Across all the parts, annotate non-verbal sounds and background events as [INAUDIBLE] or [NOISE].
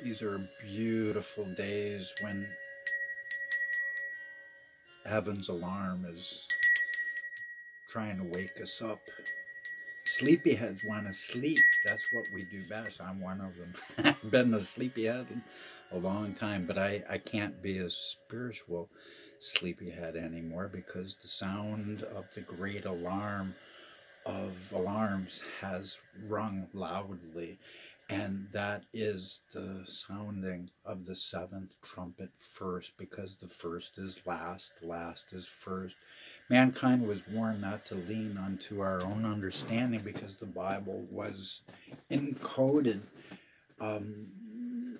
These are beautiful days when heaven's alarm is trying to wake us up. Sleepyheads want to sleep. That's what we do best. I'm one of them. [LAUGHS] I've been a sleepyhead a long time, but I, I can't be a spiritual sleepyhead anymore because the sound of the great alarm of alarms has rung loudly and that is the sounding of the seventh trumpet first, because the first is last, last is first. Mankind was warned not to lean unto our own understanding because the Bible was encoded um,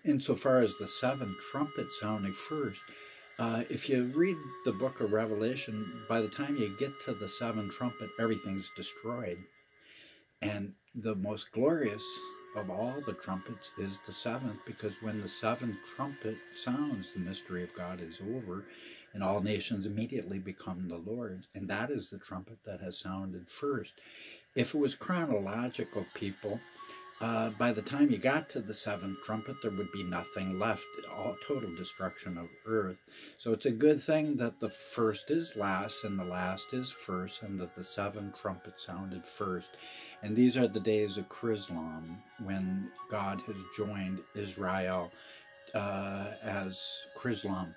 insofar as the seventh trumpet sounding first. Uh, if you read the book of Revelation, by the time you get to the seventh trumpet, everything's destroyed. And the most glorious of all the trumpets is the seventh, because when the seventh trumpet sounds, the mystery of God is over, and all nations immediately become the Lord's. And that is the trumpet that has sounded first. If it was chronological, people, uh, by the time you got to the seventh trumpet, there would be nothing left, all total destruction of earth. So it's a good thing that the first is last and the last is first, and that the seventh trumpet sounded first. And these are the days of Chrislam, when God has joined Israel uh, as Chrislam,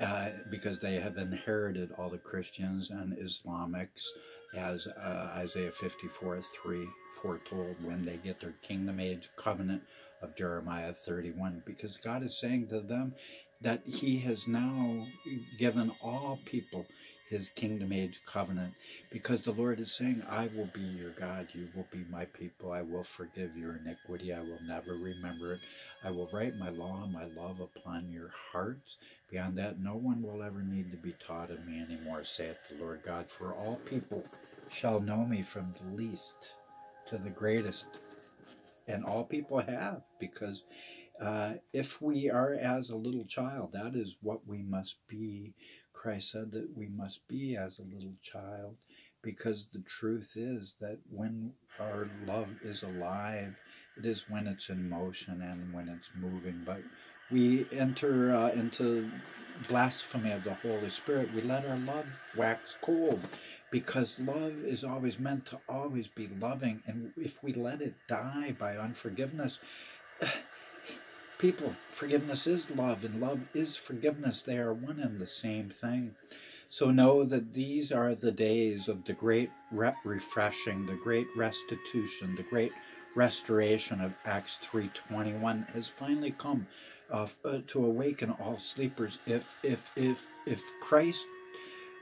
uh, because they have inherited all the Christians and Islamics, as uh, Isaiah 54 3 foretold when they get their kingdom age covenant of Jeremiah 31 because God is saying to them that he has now given all people his kingdom age covenant because the Lord is saying, I will be your God, you will be my people, I will forgive your iniquity, I will never remember it, I will write my law and my love upon your hearts. Beyond that, no one will ever need to be taught of me anymore, saith the Lord God, for all people shall know me from the least to the greatest. And all people have, because uh, if we are as a little child, that is what we must be. Christ said that we must be as a little child, because the truth is that when our love is alive, it is when it's in motion and when it's moving. But we enter uh, into blasphemy of the Holy Spirit. We let our love wax cold because love is always meant to always be loving. And if we let it die by unforgiveness, people, forgiveness is love, and love is forgiveness. They are one and the same thing. So know that these are the days of the great re refreshing, the great restitution, the great restoration of Acts 3.21 has finally come uh, uh, to awaken all sleepers. If, if, if, if Christ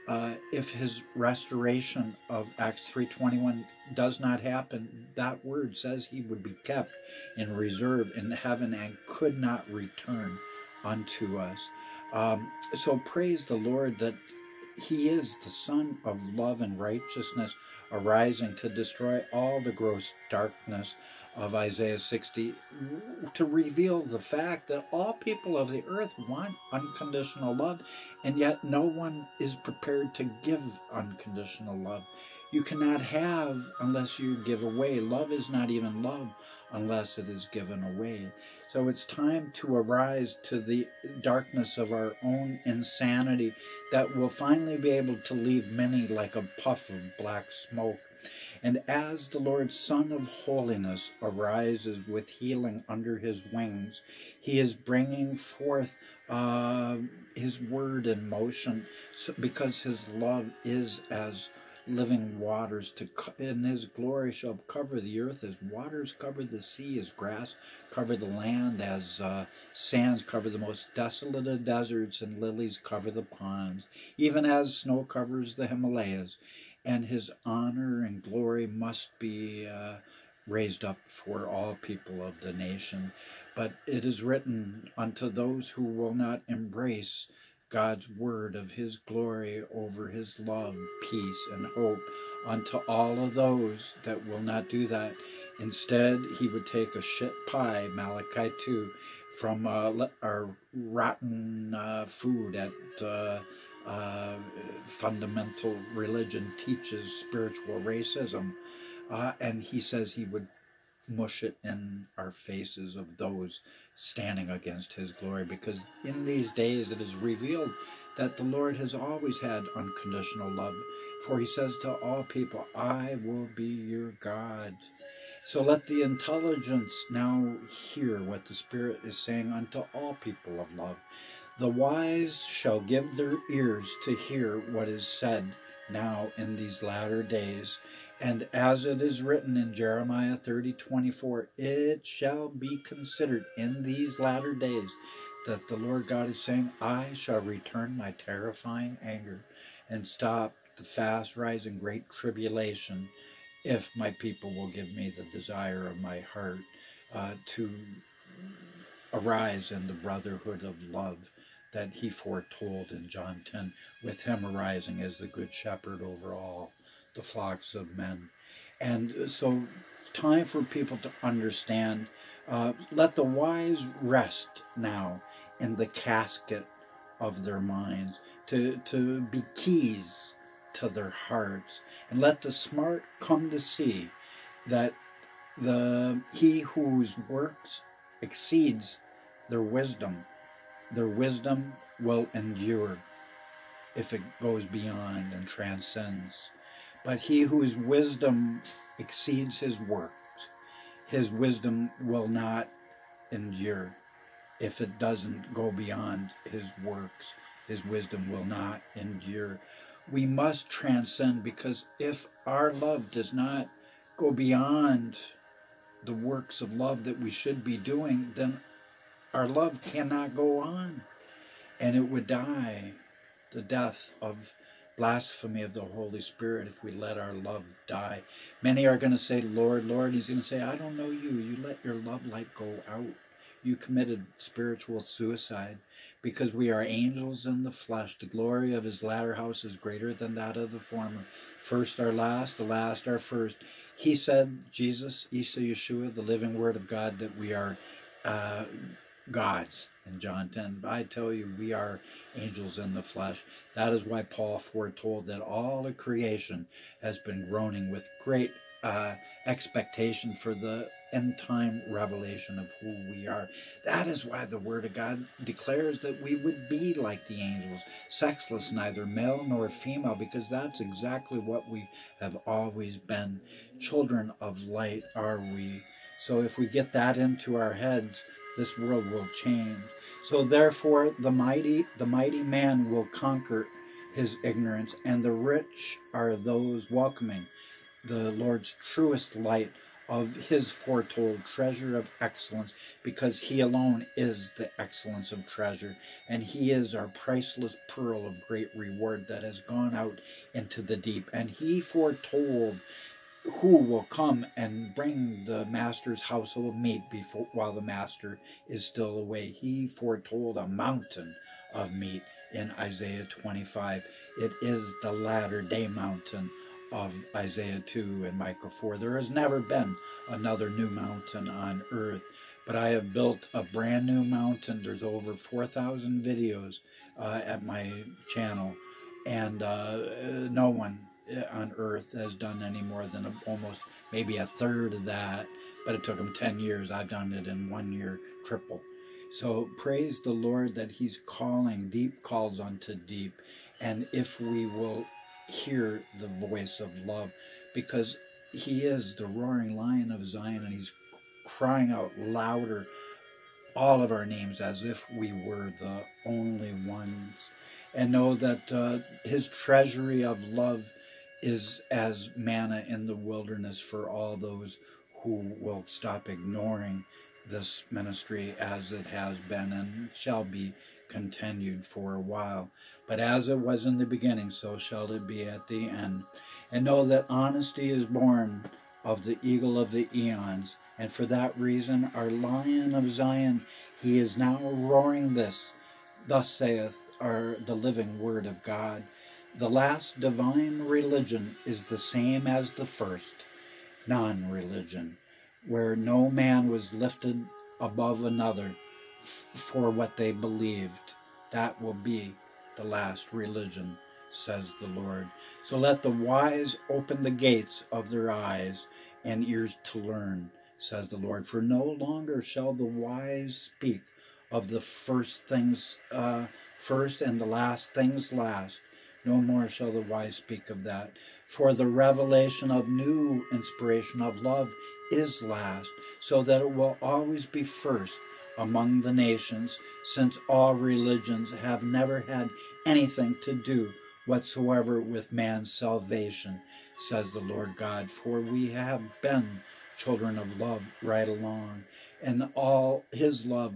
uh, if his restoration of Acts 3.21 does not happen, that word says he would be kept in reserve in heaven and could not return unto us. Um, so praise the Lord that he is the Son of love and righteousness, arising to destroy all the gross darkness of Isaiah 60 to reveal the fact that all people of the earth want unconditional love, and yet no one is prepared to give unconditional love. You cannot have unless you give away. Love is not even love unless it is given away. So it's time to arise to the darkness of our own insanity that will finally be able to leave many like a puff of black smoke and as the Lord Son of Holiness arises with healing under his wings, he is bringing forth uh, his word in motion so, because his love is as living waters to in his glory shall cover the earth as waters cover the sea as grass cover the land as uh, sands cover the most desolate of deserts and lilies cover the ponds even as snow covers the himalayas and his honor and glory must be uh, raised up for all people of the nation. But it is written unto those who will not embrace God's word of his glory over his love, peace, and hope unto all of those that will not do that. Instead, he would take a shit pie, Malachi 2, from uh, our rotten uh, food at uh, fundamental religion teaches spiritual racism. Uh, and he says he would mush it in our faces of those standing against his glory because in these days it is revealed that the Lord has always had unconditional love. For he says to all people, I will be your God. So let the intelligence now hear what the Spirit is saying unto all people of love. The wise shall give their ears to hear what is said now in these latter days. And as it is written in Jeremiah 30 24, it shall be considered in these latter days that the Lord God is saying, I shall return my terrifying anger and stop the fast rising great tribulation if my people will give me the desire of my heart uh, to arise in the brotherhood of love that he foretold in John 10, with him arising as the good shepherd over all the flocks of men. And so, time for people to understand. Uh, let the wise rest now in the casket of their minds, to, to be keys to their hearts, and let the smart come to see that the he whose works exceeds their wisdom their wisdom will endure if it goes beyond and transcends. But he whose wisdom exceeds his works, his wisdom will not endure if it doesn't go beyond his works. His wisdom will not endure. We must transcend because if our love does not go beyond the works of love that we should be doing, then our love cannot go on, and it would die the death of blasphemy of the Holy Spirit if we let our love die. Many are going to say, Lord, Lord. He's going to say, I don't know you. You let your love light go out. You committed spiritual suicide because we are angels in the flesh. The glory of his latter house is greater than that of the former. First our last, the last our first. He said, Jesus, Isa Yeshua, the living word of God, that we are uh, gods in John 10. I tell you, we are angels in the flesh. That is why Paul foretold that all of creation has been groaning with great uh, expectation for the end time revelation of who we are. That is why the Word of God declares that we would be like the angels, sexless, neither male nor female, because that's exactly what we have always been. Children of light are we. So if we get that into our heads, this world will change. So therefore the mighty the mighty man will conquer his ignorance, and the rich are those welcoming the Lord's truest light of his foretold treasure of excellence, because he alone is the excellence of treasure, and he is our priceless pearl of great reward that has gone out into the deep. And he foretold who will come and bring the master's household meat before while the master is still away. He foretold a mountain of meat in Isaiah 25. It is the latter day mountain of Isaiah 2 and Micah 4. There has never been another new mountain on earth, but I have built a brand new mountain. There's over 4,000 videos uh, at my channel, and uh, no one on earth has done any more than a, almost maybe a third of that but it took them 10 years. I've done it in one year triple. So praise the lord that he's calling deep calls unto deep. And if we will hear the voice of love because he is the roaring lion of zion and he's crying out louder all of our names as if we were the only ones. And know that uh, his treasury of love is as manna in the wilderness for all those who will stop ignoring this ministry as it has been and shall be continued for a while. But as it was in the beginning, so shall it be at the end. And know that honesty is born of the eagle of the eons. And for that reason, our lion of Zion, he is now roaring this. Thus saith our, the living word of God. The last divine religion is the same as the first non religion, where no man was lifted above another for what they believed. That will be the last religion, says the Lord. So let the wise open the gates of their eyes and ears to learn, says the Lord. For no longer shall the wise speak of the first things uh, first and the last things last. No more shall the wise speak of that. For the revelation of new inspiration of love is last, so that it will always be first among the nations, since all religions have never had anything to do whatsoever with man's salvation, says the Lord God. For we have been children of love right along, and all his love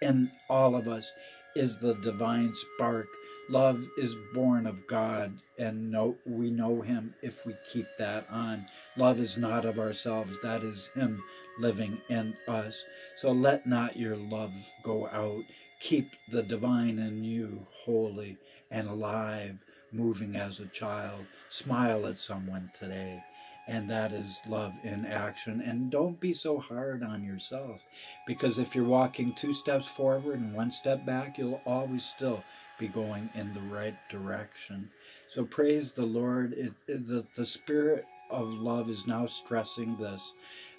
in all of us is the divine spark. Love is born of God, and know, we know Him if we keep that on. Love is not of ourselves, that is Him living in us. So let not your love go out. Keep the divine in you holy and alive, moving as a child. Smile at someone today and that is love in action. And don't be so hard on yourself, because if you're walking two steps forward and one step back, you'll always still be going in the right direction. So praise the Lord. It, the, the Spirit of love is now stressing this.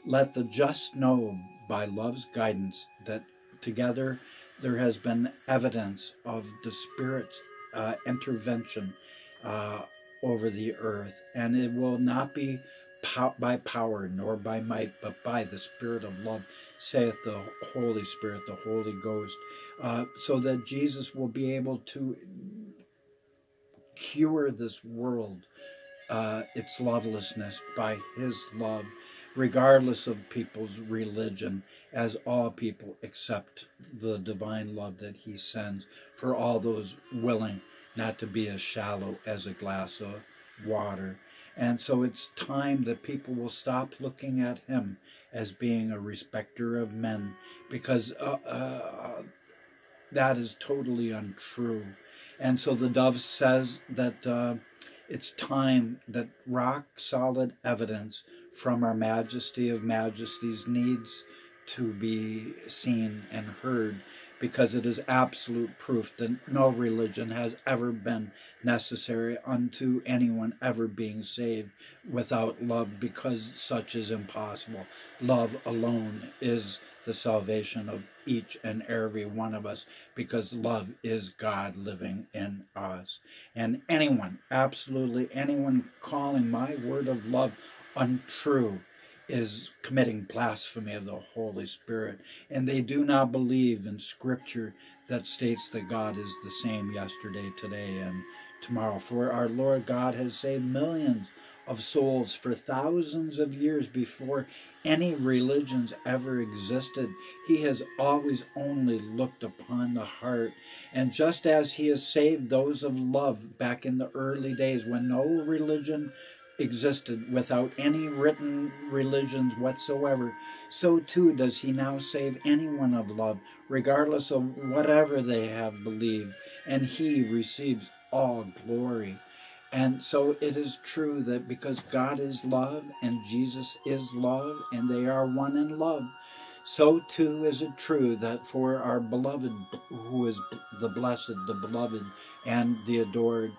Let the just know by love's guidance that together there has been evidence of the Spirit's uh, intervention uh, over the earth, and it will not be by power nor by might, but by the Spirit of love, saith the Holy Spirit, the Holy Ghost, uh, so that Jesus will be able to cure this world, uh, its lovelessness, by His love, regardless of people's religion, as all people accept the divine love that He sends for all those willing not to be as shallow as a glass of water. And so it's time that people will stop looking at him as being a respecter of men because uh, uh, that is totally untrue. And so the dove says that uh, it's time that rock solid evidence from our majesty of majesties needs to be seen and heard because it is absolute proof that no religion has ever been necessary unto anyone ever being saved without love, because such is impossible. Love alone is the salvation of each and every one of us because love is God living in us. And anyone, absolutely anyone calling my word of love untrue is committing blasphemy of the Holy Spirit. And they do not believe in Scripture that states that God is the same yesterday, today, and tomorrow. For our Lord God has saved millions of souls for thousands of years before any religions ever existed. He has always only looked upon the heart. And just as he has saved those of love back in the early days when no religion existed without any written religions whatsoever, so too does he now save anyone of love, regardless of whatever they have believed, and he receives all glory. And so it is true that because God is love and Jesus is love and they are one in love, so too is it true that for our beloved, who is the blessed, the beloved, and the adored,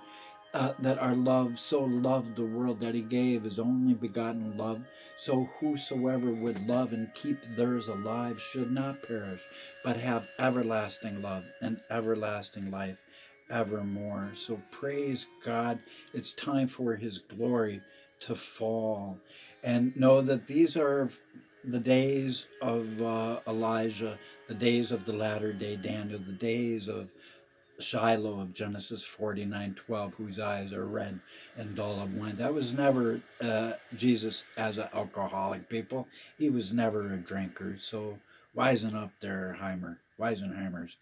uh, that our love so loved the world that he gave his only begotten love, so whosoever would love and keep theirs alive should not perish, but have everlasting love and everlasting life evermore. So praise God. It's time for his glory to fall. And know that these are the days of uh, Elijah, the days of the latter day Daniel, the days of Shiloh of Genesis 49 12, whose eyes are red and dull of wine. That was never uh, Jesus as an alcoholic, people. He was never a drinker. So wisen up there, Heimer. Weisenheimers.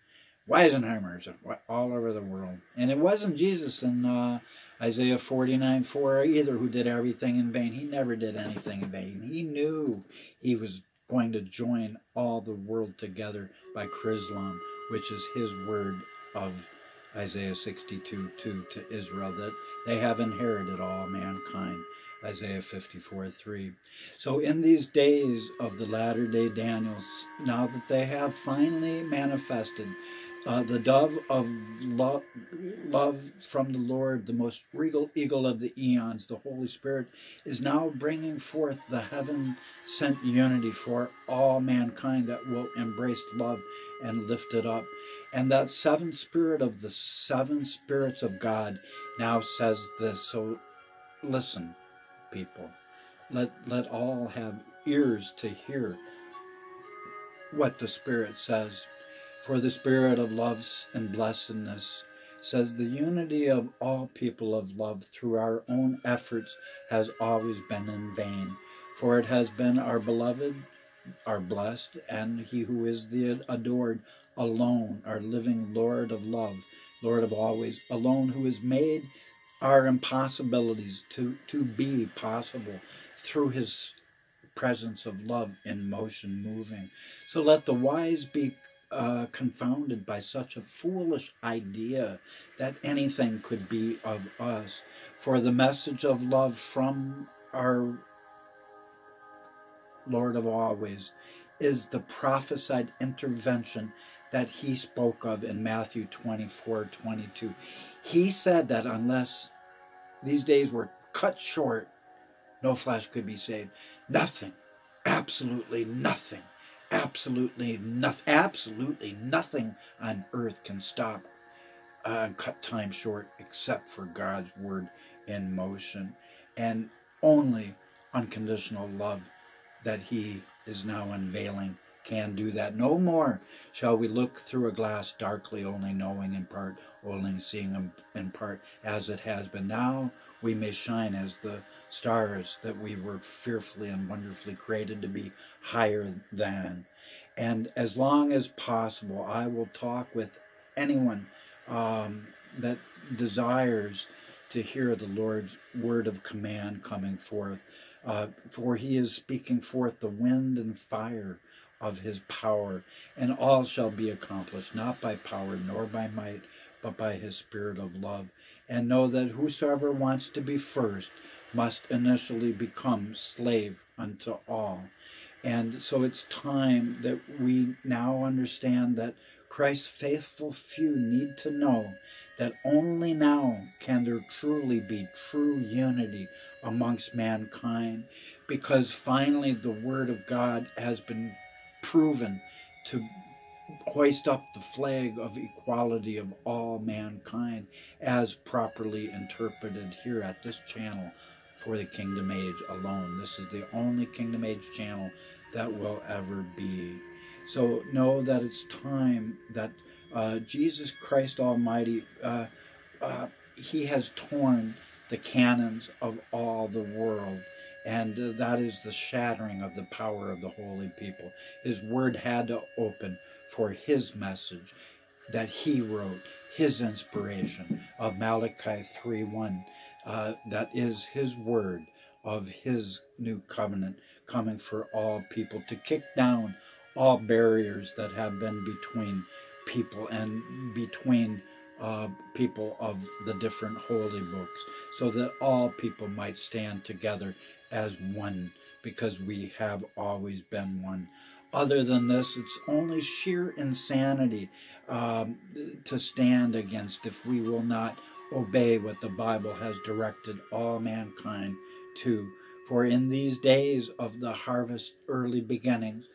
Weisenheimers all over the world. And it wasn't Jesus in uh, Isaiah 49 4 either who did everything in vain. He never did anything in vain. He knew he was going to join all the world together by Chrislam, which is his word of Isaiah 62 2 to Israel, that they have inherited all mankind. Isaiah 54 3. So, in these days of the latter day Daniels, now that they have finally manifested uh, the dove of love, love from the Lord, the most regal eagle of the eons, the Holy Spirit, is now bringing forth the heaven sent unity for all mankind that will embrace love and lift it up. And that seventh spirit of the seven spirits of God now says this. So listen, people. Let, let all have ears to hear what the Spirit says. For the Spirit of love and blessedness says the unity of all people of love through our own efforts has always been in vain. For it has been our beloved, our blessed, and he who is the adored alone, our living Lord of love, Lord of always, alone who has made our impossibilities to, to be possible through his presence of love in motion moving. So let the wise be uh, confounded by such a foolish idea that anything could be of us. For the message of love from our Lord of always is the prophesied intervention that he spoke of in Matthew 24 22. He said that unless these days were cut short, no flesh could be saved. Nothing, absolutely nothing, absolutely nothing, absolutely nothing on earth can stop uh, cut time short except for God's word in motion and only unconditional love that he is now unveiling can do that. No more shall we look through a glass darkly, only knowing in part, only seeing in part, as it has been. Now we may shine as the stars that we were fearfully and wonderfully created to be higher than. And as long as possible, I will talk with anyone um, that desires to hear the Lord's word of command coming forth. Uh, for he is speaking forth the wind and fire of his power, and all shall be accomplished, not by power nor by might, but by his spirit of love. And know that whosoever wants to be first must initially become slave unto all. And so it's time that we now understand that Christ's faithful few need to know that only now can there truly be true unity amongst mankind because finally the Word of God has been proven to hoist up the flag of equality of all mankind as properly interpreted here at this channel for the Kingdom Age alone. This is the only Kingdom Age channel that will ever be. So know that it's time that uh, Jesus Christ Almighty, uh, uh, He has torn the canons of all the world and uh, that is the shattering of the power of the holy people. His word had to open for his message that he wrote, his inspiration of Malachi 3.1. Uh, that is his word of his new covenant coming for all people to kick down all barriers that have been between people and between uh, people of the different holy books so that all people might stand together as one because we have always been one. Other than this, it's only sheer insanity um, to stand against if we will not obey what the Bible has directed all mankind to. For in these days of the harvest early beginnings,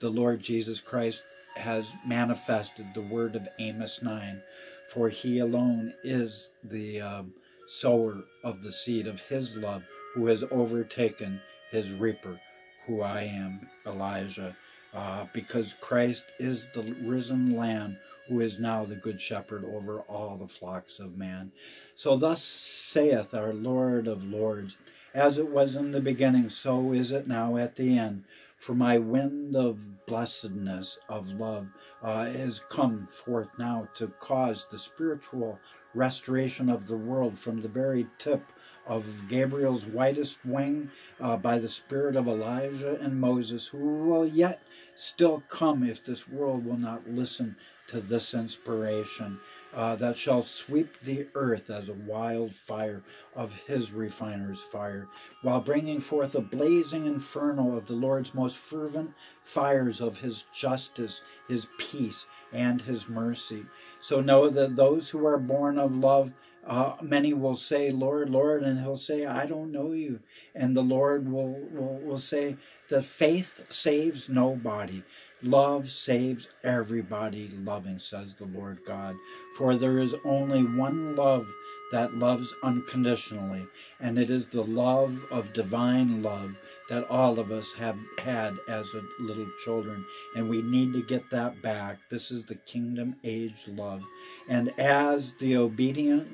the Lord Jesus Christ has manifested the word of Amos 9, for he alone is the um, sower of the seed of his love who has overtaken his reaper, who I am, Elijah, uh, because Christ is the risen Lamb who is now the good shepherd over all the flocks of man. So thus saith our Lord of Lords, as it was in the beginning, so is it now at the end. For my wind of blessedness, of love, uh, has come forth now to cause the spiritual restoration of the world from the very tip of Gabriel's whitest wing uh, by the spirit of Elijah and Moses, who will yet still come if this world will not listen to this inspiration. uh, that shall sweep the earth as a wild fire of his refiner's fire, while bringing forth a blazing inferno of the Lord's most fervent fires of his justice, his peace, and his mercy. So know that those who are born of love, uh, many will say, Lord, Lord, and he'll say, I don't know you. And the Lord will, will, will say that faith saves nobody. Love saves everybody loving, says the Lord God. For there is only one love that loves unconditionally, and it is the love of divine love that all of us have had as little children, and we need to get that back. This is the kingdom age love. And as the obedient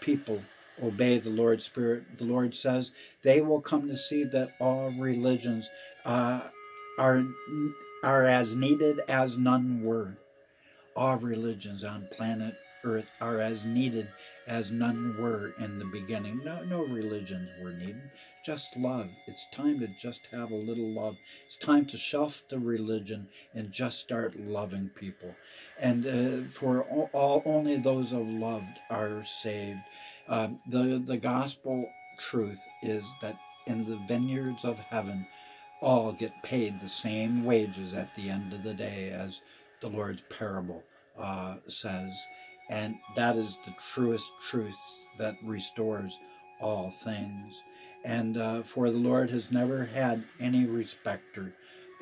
people obey the Lord's Spirit, the Lord says they will come to see that all religions uh, are are as needed as none were. All religions on planet Earth are as needed as none were in the beginning. No, no religions were needed, just love. It's time to just have a little love. It's time to shelf the religion and just start loving people. And uh, for all, all, only those of loved are saved. Um, the the gospel truth is that in the vineyards of heaven, all get paid the same wages at the end of the day as the Lord's parable uh, says. And that is the truest truth that restores all things. And uh, for the Lord has never had any respecter.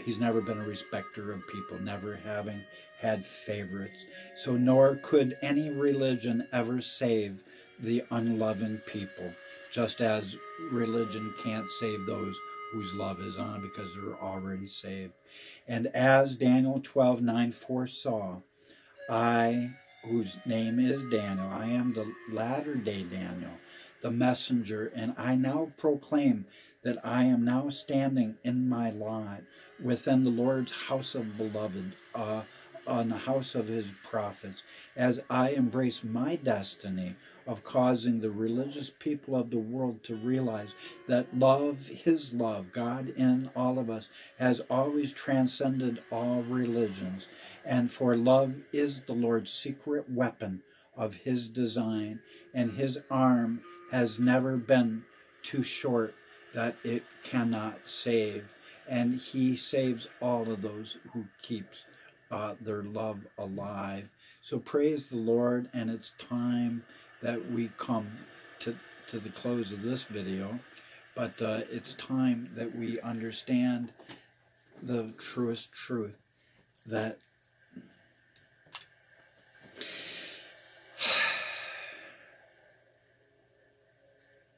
He's never been a respecter of people, never having had favorites. So nor could any religion ever save the unloving people, just as religion can't save those whose love is on because they're already saved. And as Daniel 12 9 foresaw, I, whose name is Daniel, I am the latter day Daniel, the messenger, and I now proclaim that I am now standing in my lot within the Lord's house of beloved, uh, on the house of his prophets, as I embrace my destiny of causing the religious people of the world to realize that love, His love, God in all of us, has always transcended all religions. And for love is the Lord's secret weapon of His design, and His arm has never been too short that it cannot save. And He saves all of those who keeps uh, their love alive. So praise the Lord, and it's time that we come to, to the close of this video, but uh, it's time that we understand the truest truth that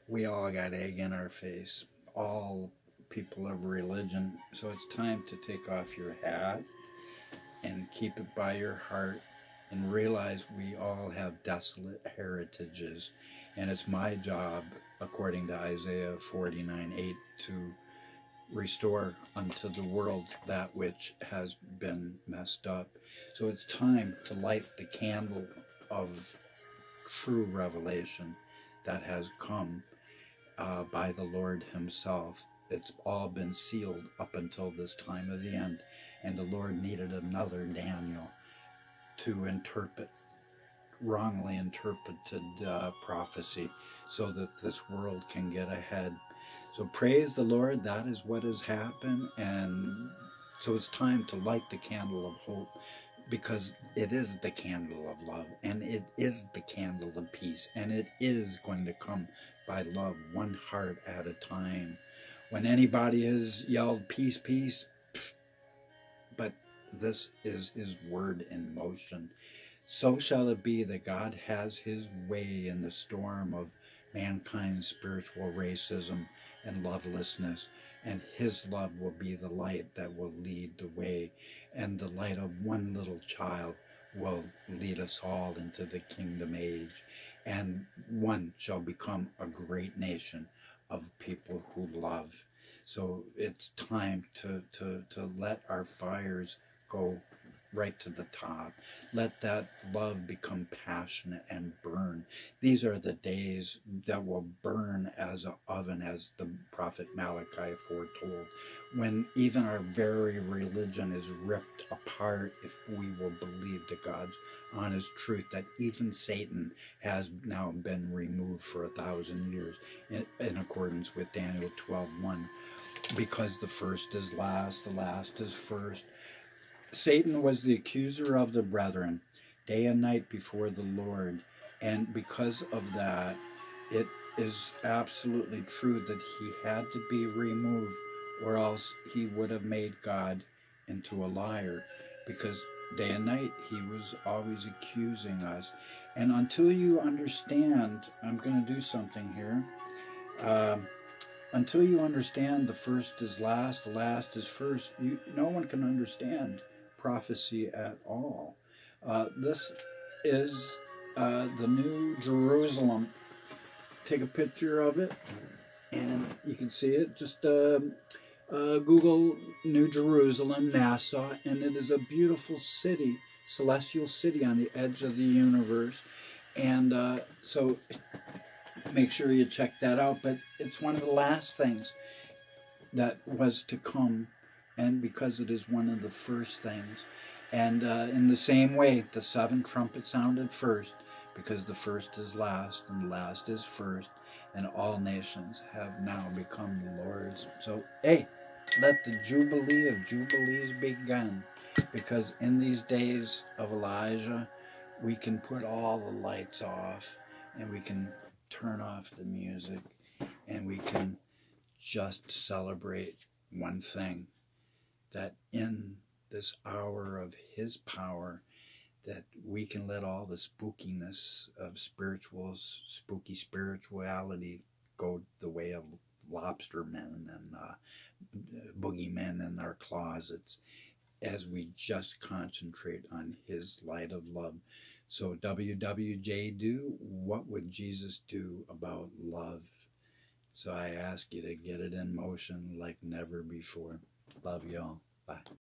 we all got egg in our face, all people of religion. So it's time to take off your hat and keep it by your heart and realize we all have desolate heritages. And it's my job, according to Isaiah 49 8, to restore unto the world that which has been messed up. So it's time to light the candle of true revelation that has come uh, by the Lord Himself. It's all been sealed up until this time of the end. And the Lord needed another Daniel to interpret wrongly interpreted uh, prophecy so that this world can get ahead. So praise the Lord, that is what has happened. And so it's time to light the candle of hope because it is the candle of love and it is the candle of peace and it is going to come by love, one heart at a time. When anybody has yelled peace, peace, but this is his word in motion. So shall it be that God has his way in the storm of mankind's spiritual racism and lovelessness, and his love will be the light that will lead the way, and the light of one little child will lead us all into the kingdom age, and one shall become a great nation of people who love. So it's time to, to, to let our fires go right to the top. Let that love become passionate and burn. These are the days that will burn as an oven, as the prophet Malachi foretold, when even our very religion is ripped apart if we will believe to God's honest truth that even Satan has now been removed for a thousand years in, in accordance with Daniel 12 1 because the first is last, the last is first. Satan was the accuser of the brethren day and night before the Lord. And because of that, it is absolutely true that he had to be removed, or else he would have made God into a liar. Because day and night he was always accusing us. And until you understand, I'm going to do something here. Uh, until you understand the first is last, the last is first, you, no one can understand prophecy at all. Uh, this is uh, the New Jerusalem. Take a picture of it, and you can see it. Just uh, Google New Jerusalem, NASA, and it is a beautiful city, celestial city on the edge of the universe. And uh, so make sure you check that out. But it's one of the last things that was to come, and because it is one of the first things. And uh, in the same way, the seven trumpets sounded first, because the first is last, and the last is first, and all nations have now become the Lord's. So, hey, let the Jubilee of Jubilees begin, because in these days of Elijah, we can put all the lights off, and we can turn off the music and we can just celebrate one thing that in this hour of his power that we can let all the spookiness of spiritual spooky spirituality go the way of lobster men and uh, boogeymen in our closets as we just concentrate on his light of love so, WWJ do, what would Jesus do about love? So, I ask you to get it in motion like never before. Love y'all. Bye.